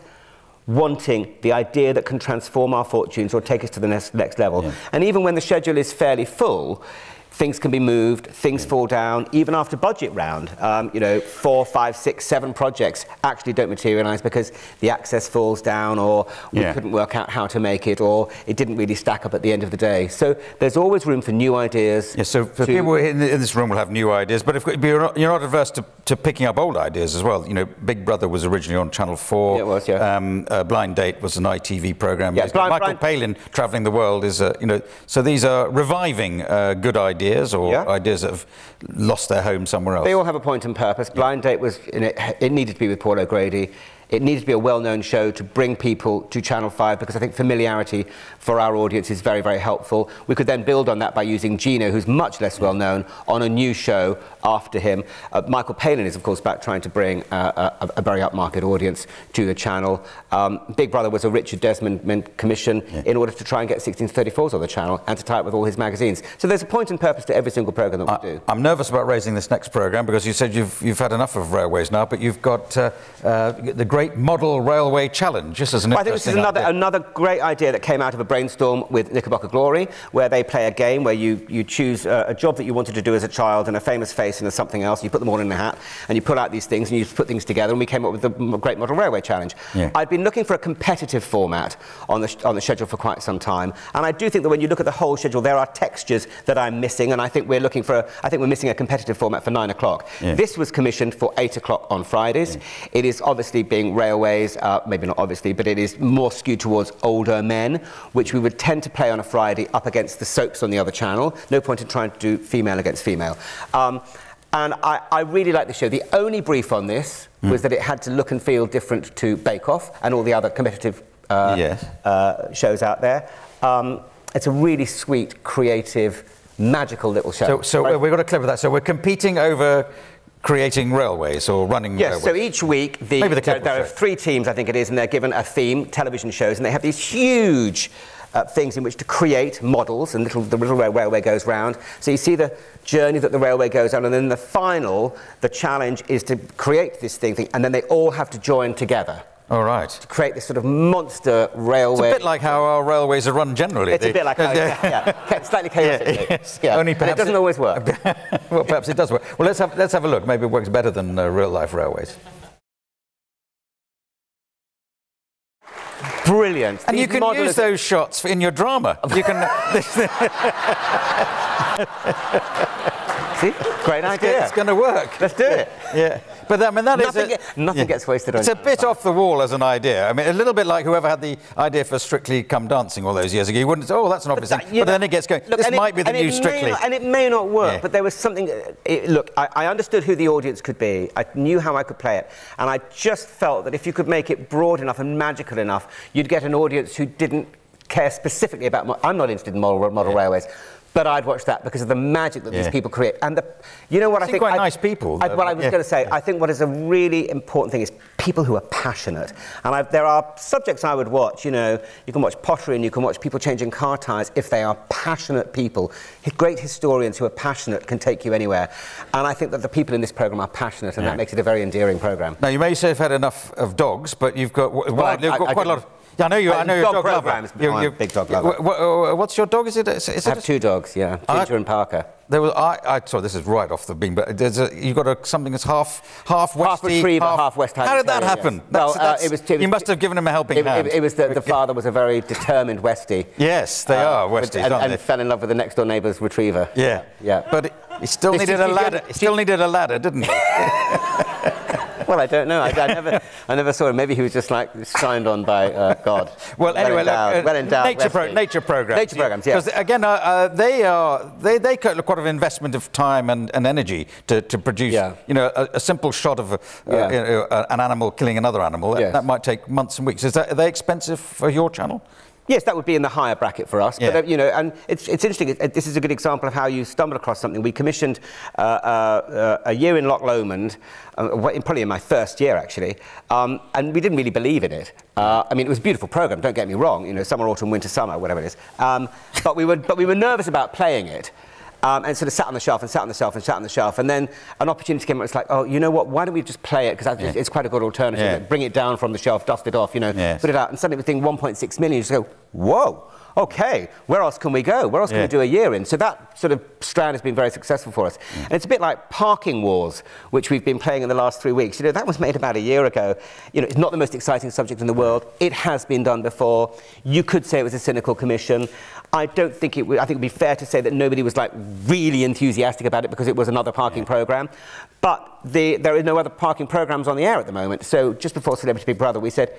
wanting the idea that can transform our fortunes or take us to the next, next level. Yeah. And even when the schedule is fairly full, things can be moved, things fall down, even after budget round. Um, you know, four, five, six, seven projects actually don't materialise because the access falls down or we yeah. couldn't work out how to make it or it didn't really stack up at the end of the day. So there's always room for new ideas.
Yeah, so for people in, this room will have new ideas, but if you're not, you're not averse to, to, picking up old ideas as well. You know, Big Brother was originally on Channel 4.
Yeah, it was, yeah. Um,
uh, Blind Date was an ITV programme. Yes, Blind, Michael Blind. Palin travelling the world is, uh, you know, so these are reviving uh, good ideas ideas or yeah. ideas that have lost their home somewhere else?
They all have a point and purpose. Blind Date was, it, it needed to be with Paul O'Grady. It needed to be a well-known show to bring people to Channel 5 because I think familiarity for our audience is very, very helpful. We could then build on that by using Gino, who's much less well-known, on a new show after him. Uh, Michael Palin is, of course, back trying to bring uh, a, a, very upmarket audience to the channel. Um, Big Brother was a Richard Desmond commission yeah. in order to try and get 1634s on the channel and to tie it with all his magazines. So there's a point and purpose to every single programme that we I, do.
I'm nervous about raising this next programme because you said you've, you've had enough of railways now, but you've got uh, uh the Great Great model Railway Challenge. This is an well,
I think this is another, another great idea that came out of a brainstorm with Knickerbocker Glory, where they play a game where you, you choose a, a job that you wanted to do as a child and a famous face and something else. You put them all in a hat and you pull out these things and you put things together. And we came up with the Great Model Railway Challenge.
Yeah.
I'd been looking for a competitive format on the, on the schedule for quite some time. And I do think that when you look at the whole schedule, there are textures that I'm missing. And I think we're looking for, a, I think we're missing a competitive format for nine o'clock. Yeah. This was commissioned for eight o'clock on Fridays. Yeah. It is obviously being railways, uh, maybe not obviously, but it is more skewed towards older men, which we would tend to play on a Friday up against the soaps on the other channel. No point in trying to do female against female. Um, and I, I, really like the show. The only brief on this mm. was that it had to look and feel different to Bake Off and all the other competitive uh,
yes.
uh, shows out there. Um, it's a really sweet, creative, magical little show.
So, so right? we've got to clip that. So we're competing over creating railways or running
yes,
railways.
so each week the,
the
there, there are three teams, I think it is, and they're given a theme, television shows, and they have these huge uh, things in which to create models, and little, the little railway goes round. So you see the journey that the railway goes on, and then the final, the challenge is to create this thing, thing and then they all have to join together.
All right.
To create this sort of monster railway.
It's a bit like how our railways are run generally.
It's they, a bit like how, yeah, yeah, slightly chaotic. Yeah, yes. yeah. Only perhaps it doesn't it, always work.
well, perhaps it does work. Well, let's have, let's have a look. Maybe it works better than uh, real life railways.
brilliant.
And These you can use those shots in your drama. You can.
See, great idea.
It's going to work.
Let's do
yeah.
it.
Yeah, but I mean that
nothing
is
a, nothing yeah. gets wasted.
It's a bit off the wall as an idea. I mean, a little bit like whoever had the idea for Strictly Come Dancing all those years ago. You wouldn't say, "Oh, that's an obvious but, thing," but then it gets going. Look, this might it, be the new Strictly,
not, and it may not work. Yeah. But there was something. Uh, it, look, I, I understood who the audience could be. I knew how I could play it, and I just felt that if you could make it broad enough and magical enough, you'd get an audience who didn't care specifically about. I'm not interested in model, model yeah. railways. But I'd watch that because of the magic that yeah. these people create. And the, you know what I think?
quite
I,
nice people.
I, what I was yeah. going to say, I think what is a really important thing is people who are passionate. And I've, there are subjects I would watch. You know, you can watch pottery and you can watch people changing car tires if they are passionate people. Great historians who are passionate can take you anywhere. And I think that the people in this program are passionate, and yeah. that makes it a very endearing program.
Now you may say you've had enough of dogs, but you've got, well, well I, you've got quite a lot of Yeah, I know you. I know you're
dog
a dog lover. You're- you're-
big dog lover.
wh- wh- What's your dog? Is it? Is, is
I
it
have
a-
two dogs, yeah, Ginger and Parker.
There was, I, I sorry, this is right off the beam, but there's a, you got a, something that's half, half
Half
Westie,
retriever, half West Highland.
How did that
Terrier,
happen?
yes. Well, uh, it was- it was-
you must have given him a helping
It,
hand.
it- it was the, the father was a very determined Westie.
yes, they
Uh,
are Westies,
and, and fell in love with the next door neighbour's retriever.
Yeah,
yeah.
But he still needed a ladder. still needed a ladder, didn't he?
Well, I don't know. I, I never, I never saw him. Maybe he was just like shined on by uh, God.
Well, anyway, look, uh,
well endowed.
nature,
Westie.
nature programs.
Nature programs, yeah.
Because again, uh, uh, they are they they quite an investment of time and, and energy to, to produce.
Yeah.
You know, a, a simple shot of uh,
Yeah.
you know, uh, an animal killing another animal. That, that might take months and weeks. Is that are they expensive for your channel?
Yes, that would be in the higher bracket for us.
Yeah.
But, uh, you know, and it's, it's interesting. It, this is a good example of how you stumble across something. We commissioned uh, uh, a year in Loch Lomond, uh, probably in my first year, actually, um, and we didn't really believe in it. Uh, I mean, it was a beautiful program, don't get me wrong, you know, summer, autumn, winter, summer, whatever it is. Um, but, we were, but we were nervous about playing it. Um, and sort of sat on the shelf and sat on the shelf and sat on the shelf. And then an opportunity came up. It's like, oh, you know what? Why don't we just play it? Because
Yeah.
it's quite a good alternative.
Yeah.
Like, bring it down from the shelf, dust it off, you know,
Yes.
put it out. And suddenly was doing 1.6 million. You just go, whoa, okay, where else can we go? Where else can
Yeah.
we do a year in? So that sort of strand has been very successful for us. Mm. And it's a bit like Parking Wars, which we've been playing in the last three weeks. You know, that was made about a year ago. You know, it's not the most exciting subject in the world. It has been done before. You could say it was a cynical commission. I don't think it would, I think it would be fair to say that nobody was like really enthusiastic about it because it was another parking program. But the, there are no other parking programs on the air at the moment. So just before Celebrity Big Brother, we said,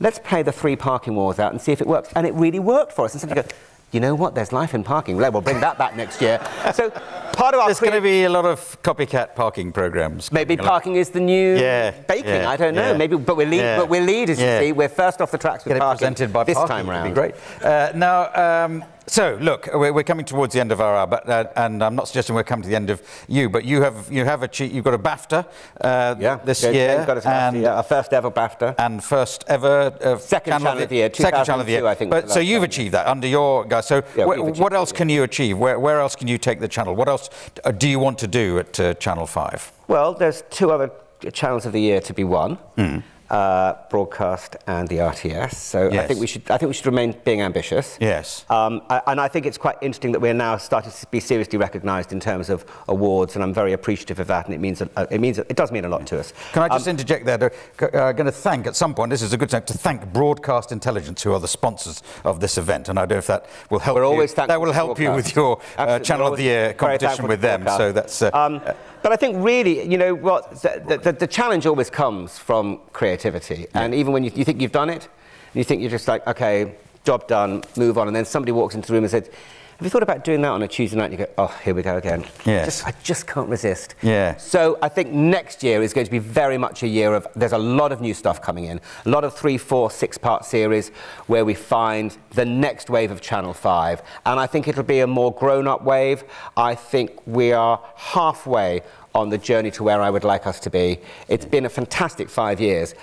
let's play the three parking wars out and see if it works. And it really worked for us. And somebody go, you know what? There's life in parking. Well, we'll bring that back next year. So part of our
There's going to be a lot of copycat parking programs.
Maybe
coming along.
parking is the new
Yeah,
baking.
yeah,
I don't know.
yeah.
Maybe, but we're lead. But we're leaders. You see, we're first off the tracks with
Get
parking
presented by
this
parking,
time round.
Be great. Uh, now, um, so look, we're, we're coming towards the end of our hour, but uh, and I'm not suggesting we're coming to the end of you, but you have you have achieved, you've got a BAFTA uh,
Yeah,
this
James
year,
got us BAFTA, yeah, our first ever BAFTA.
and first ever uh,
Second channel of the year,
second channel of the year.
I think,
But so you've
channel.
achieved that under your guys. So
Yeah,
wh- what else can you achieve? Where, where else can you take the channel? What else uh, do you want to do at uh, Channel Five?
Well, there's two other channels of the year to be won.
Hmm.
Uh, broadcast and the RTS. So I think we should. I think we should remain being ambitious.
Yes.
Um, I- and I think it's quite interesting that we're now starting to be seriously recognised in terms of awards, and I'm very appreciative of that. And it means a, it means it does mean a lot to us.
Can I just
Um,
interject there? To, uh, going to thank at some point. This is a good time to thank Broadcast Intelligence, who are the sponsors of this event, and I don't know if that will help.
We're
you.
always thankful
that will help you with your uh, Channel of the Year competition with them.
Broadcast.
So that's. Uh,
Um, but I think really, you know what, the, the, the challenge always comes from creativity. And even when you, you think you've done it, you think you're just like, okay, job done, move on. And then somebody walks into the room and says, have you thought about doing that on a Tuesday night? And you go, oh, here we go again.
Yes.
Just, I just can't resist.
Yeah.
So I think next year is going to be very much a year of, there's a lot of new stuff coming in. A lot of three, four, six part series where we find the next wave of Channel 5. And I think it'll be a more grown up wave. I think we are halfway on the journey to where I would like us to be. It's been a fantastic five years,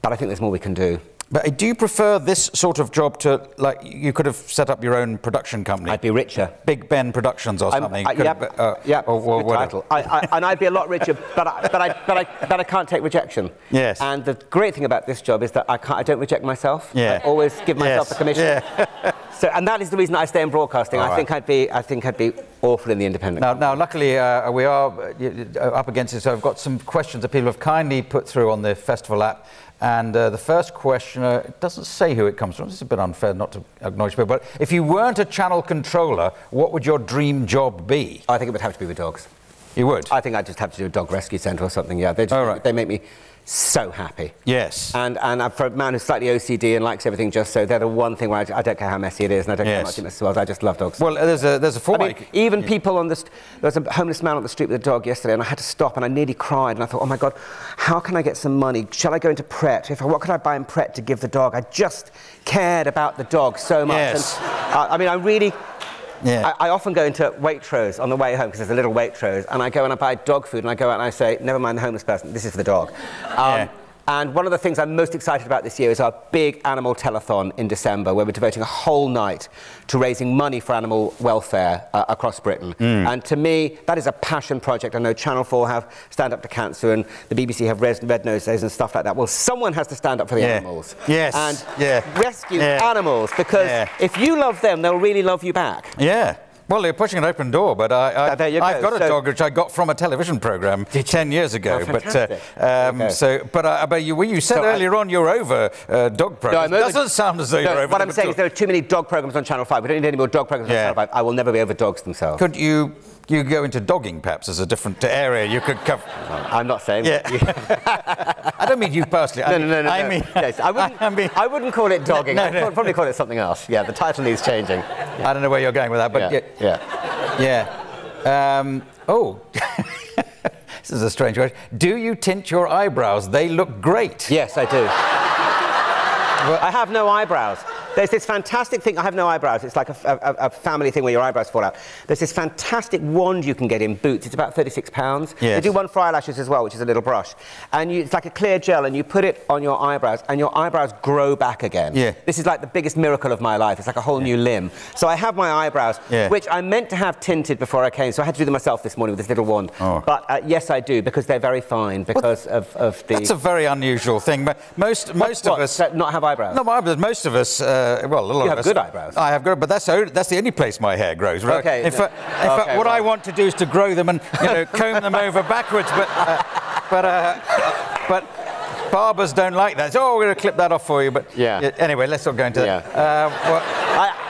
but I think there's more we can do.
But do you prefer this sort of job to like you could have set up your own production company,
I'd be richer.
Big Ben Productions or something?
I-
Could
yep,
have, uh,
yep,
or- or
good title. I, I, and I'd be a lot richer, but I, but, I, but, I, but I can't take rejection.
Yes.
And the great thing about this job is that I, can't, I don't reject myself.
Yeah.
I always give myself
Yes,
a commission.
yeah.
so, and that is the reason I stay in broadcasting.
All
I
right.
think I'd be, I think I'd be awful in the independent.
Now, now luckily, uh, we are uh, uh, up against it, so I've got some questions that people have kindly put through on the festival app. And uh, the first question uh, it doesn't say who it comes from. This is a bit unfair not to acknowledge people. But if you weren't a channel controller, what would your dream job be?
I think it would have to be with dogs.
You would?
I think I'd just have to do a dog rescue centre or something. Yeah, they, just,
Oh, right.
they make me so happy.
yes.
And, and for a man who's slightly OCD and likes everything just so, they're the one thing where I, I don't care how messy it is and I don't care how
Yes.
much it messes well. I just love dogs.
well, there's a, there's a
I
format.
mean, even people on the st- there was a homeless man on the street with a dog yesterday, and I had to stop, and I nearly cried, and I thought, oh my god, how can I get some money? Shall I go into Pret? If I, what could I buy in Pret to give the dog? I just cared about the dog so much.
Yes.
And, uh, I mean, I really.
Yeah.
I, I often go into Waitrose on the way home because there's a little Waitrose, and I go and I buy dog food, and I go out and I say, never mind the homeless person, this is for the dog. Um,
Yeah.
And one of the things I'm most excited about this year is our big animal telethon in December, where we're devoting a whole night to raising money for animal welfare uh, across Britain. Mm. And to me, that is a passion project. I know Channel 4 have Stand Up to Cancer and the BBC have Red, Red Nose Days and stuff like that. Well, someone has to stand up for the
yeah.
animals.
Yes.
And
yeah.
rescue yeah. animals because if you love them, they'll really love you back.
Yeah. Well, you're pushing an open door, but I, I, have got a so, dog which I got from a television program ten years ago.
Oh, but uh, um,
so, but, uh, but you, you said so earlier I, on you're over uh, dog programs. No, doesn't sound as though no, you're over.
What I'm saying is there are too many dog programs on Channel Five. We don't need any more dog programs yeah. on Channel Five. I will never be over dogs themselves.
Could you you go into dogging perhaps as a different area you could cover.
I'm not saying.
Yeah. I don't mean you personally.
No,
I
no, no, no.
I
no.
mean,
yes, I wouldn't. I, mean, I wouldn't call it dogging. No, no. I'd probably call it something else. Yeah, the title needs changing.
Yeah. I don't know where you're going with that, but
yeah, yeah.
yeah. yeah. Um, oh. this is a strange question. Do you tint your eyebrows? They look great.
Yes, I do. well, I have no eyebrows. There's this fantastic thing. I have no eyebrows. It's like a, a, a, family thing where your eyebrows fall out. There's this fantastic wand you can get in Boots. It's about 36 pounds.
Yes.
They do one for eyelashes as well, which is a little brush. And you, it's like a clear gel, and you put it on your eyebrows, and your eyebrows grow back again.
Yeah.
This is like the biggest miracle of my life. It's like a whole yeah. new limb. So I have my eyebrows,
yeah.
which I meant to have tinted before I came, so I had to do them myself this morning with this little wand.
Oh.
But uh, yes, I do because they're very fine because well, of, of the.
That's a very unusual thing. But most most
what,
of us
not have eyebrows.
No, eyebrows. Most of us, uh, well, a lot
you
of
us good eyebrows.
I have good, but that's that's the only place my hair grows. Right?
Okay.
In fact,
okay,
fact what I want to do is to grow them and you know comb them over backwards, but uh, but uh, but. Barbers don't like that. So, oh, we're going to clip that off for you. But
yeah.
anyway, let's not go into
yeah.
that. Uh, well,
I,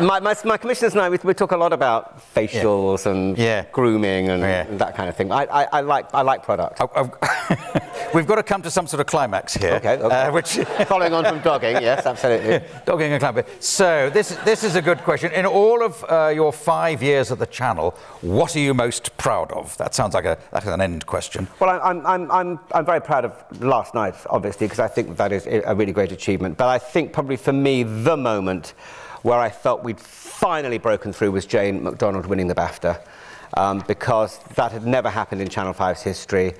my, my, my, commissioners and I, we, we, talk a lot about facials
yeah.
and
yeah.
grooming and,
yeah.
and, that kind of thing. I, I, I like, I like product.
We've got to come to some sort of climax here.
Okay, okay.
Uh, which
Following on from dogging, yes, absolutely.
dogging and climax. So, this, this is a good question. In all of uh, your five years at the channel, what are you most proud of? That sounds like a, that's an end question.
Well, I'm, I'm, I'm, I'm very proud of last night, obviously, because I think that is a really great achievement. But I think probably for me, the moment where I felt we'd finally broken through was Jane McDonald winning the BAFTA. Um, because that had never happened in Channel 5's history.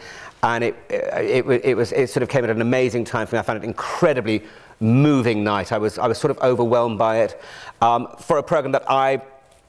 And it, it, it, it, was, it sort of came at an amazing time for me. I found it incredibly moving night. I was, I was sort of overwhelmed by it. Um, for a program that I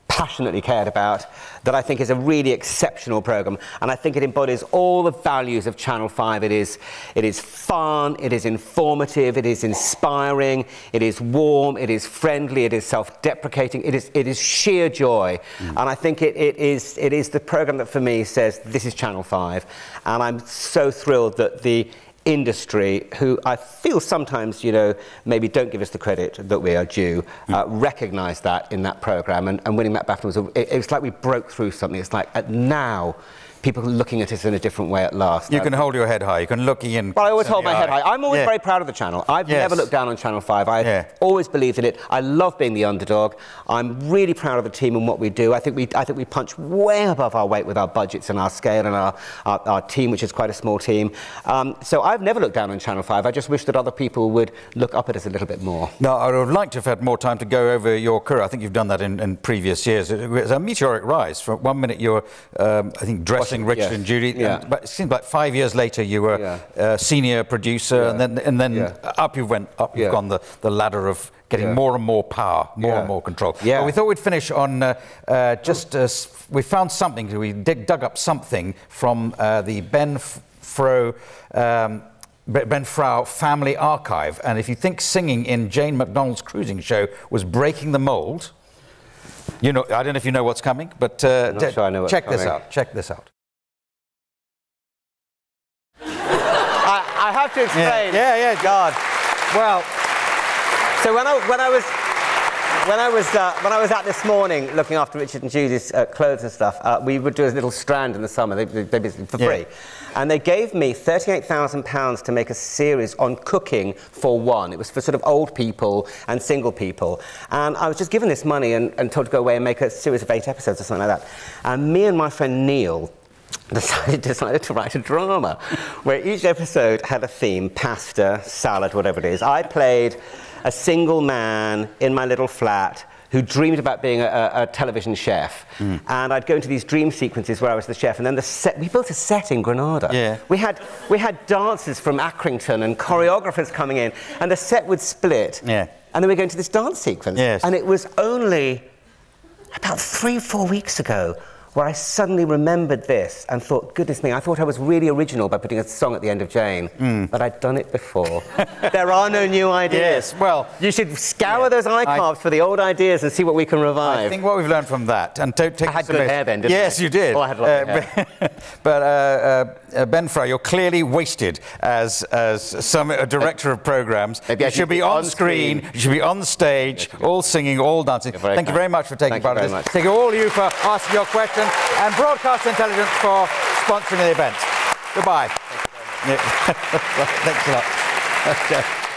passionately cared about, that I think is a really exceptional program. And I think it embodies all the values of Channel 5. It is, it is fun, it is informative, it is inspiring, it is warm, it is friendly, it is self-deprecating, it is, it is sheer joy. Mm. And I think it, it, is, it is the program that for me says, this is Channel 5. And I'm so thrilled that the industry who I feel sometimes, you know, maybe don't give us the credit that we are due, mm. uh, recognise that in that programme and, and winning that battle was, a, it, it was like we broke through something. It's like now people looking at us in a different way at last.
You can hold your head high. You can look in.
Well, I always hold my eye. head high. I'm always yeah. very proud of the channel. I've yes. never looked down on Channel 5. I yeah. always believed in it. I love being the underdog. I'm really proud of the team and what we do. I think we, I think we punch way above our weight with our budgets and our scale and our, our, our team, which is quite a small team. Um, so I've never looked down on Channel 5. I just wish that other people would look up at us a little bit more.
Now, I would like to have had more time to go over your career. I think you've done that in, in previous years. It's a meteoric rise. From one minute you're, um, I think, Richard yes. and Judy
yeah.
but it seems like five years later you were yeah. a senior producer, yeah. and then and then up you went, up you've gone the, the ladder of getting more and more power, more and more control.
Yeah.
We thought we'd finish on uh, uh, just uh, we found something. We dig, dug up something from uh, the Ben Frow. Um, Ben Frow Family Archive. And if you think singing in Jane McDonald's cruising show was breaking the mold, you know, I don't know if you know what's coming, but uh,
sure
check this out. Check this out.
I have to explain.
Yeah, yeah, yeah.
God. Well, so when I, when I was when I was uh, when I was out this morning looking after Richard and Judy's uh, clothes and stuff, uh, we would do a little strand in the summer, they, they, they for free, yeah. and they gave me thirty-eight thousand pounds to make a series on cooking for one. It was for sort of old people and single people, and I was just given this money and, and told to go away and make a series of eight episodes or something like that. And me and my friend Neil decided, decided to write a drama where each episode had a theme pasta, salad, whatever it is. I played a single man in my little flat who dreamed about being a, a television chef. Mm. And I'd go into these dream sequences where I was the chef, and then the set, we built a set in Granada.
Yeah.
We had, we had dancers from Accrington and choreographers coming in, and the set would split.
Yeah.
And then we'd go into this dance sequence.
Yes.
And it was only about three, four weeks ago where I suddenly remembered this and thought, goodness me, I thought I was really original by putting a song at the end of Jane, mm. but I'd done it before. there are no new ideas.
Yes, well...
You should scour yeah, those archives for the old ideas and see what we can revive.
I think what we've learned from that, and don't take...
I had good hair then, didn't
yes,
I?
you did.
Oh, I had lovely uh, hair.
but, uh, uh, Ben Frow, you're clearly wasted as, as some a director of programmes. You should be on, screen, screen, you should be on stage, all singing, all dancing. Thank kind. you very much for taking
Thank
part
in
this.
Much.
Thank you all of you for asking your questions and Broadcast Intelligence for sponsoring the event. Goodbye.
Thank you very much.
Thanks a lot. Okay.